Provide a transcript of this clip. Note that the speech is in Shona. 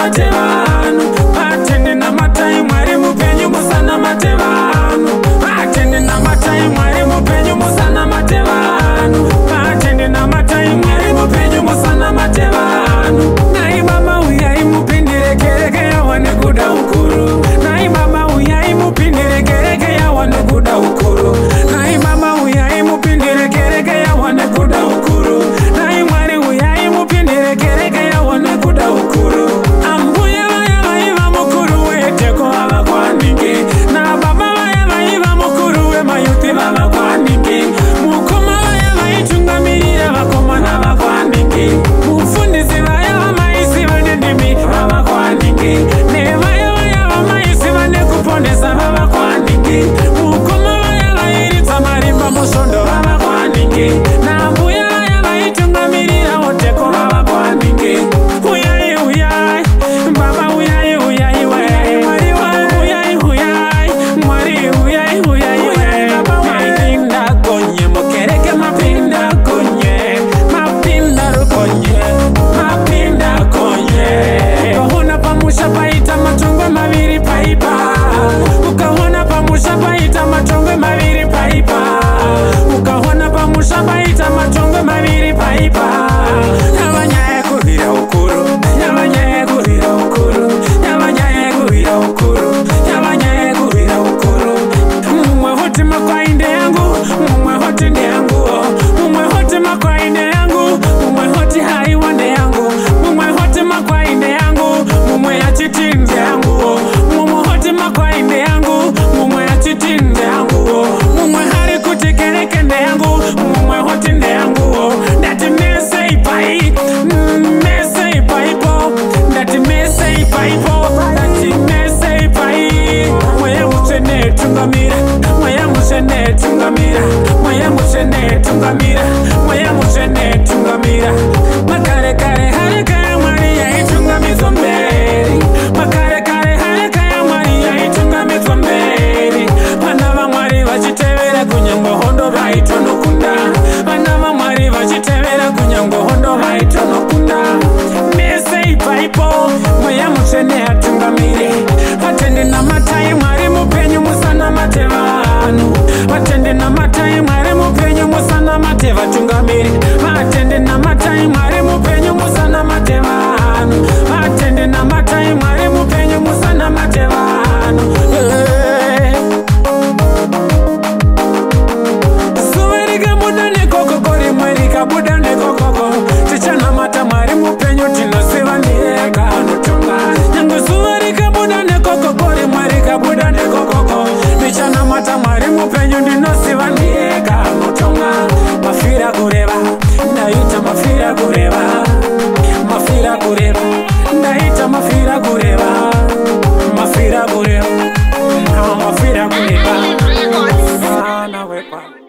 matema ukaona pamusha paita matongwe maviri mutsvenetungamira mweya mutsvene tungamira mweya mutsvene tungamira makare kare hareka yamwari yaitungamidzwa mberi makare kare hareka yamwari yaitungamidzwa mberi vana vamwari vachitevera kunyange hondo vaitonokunda vana vamwari vachitevera kunyange hondo vaitonokunda mese ipaipo mweya mutsvene atungamire vatende namatai mwari mupenyu musanamateva vanhu vatende namatai mwari mupenyu musanamate vatungamiri Record.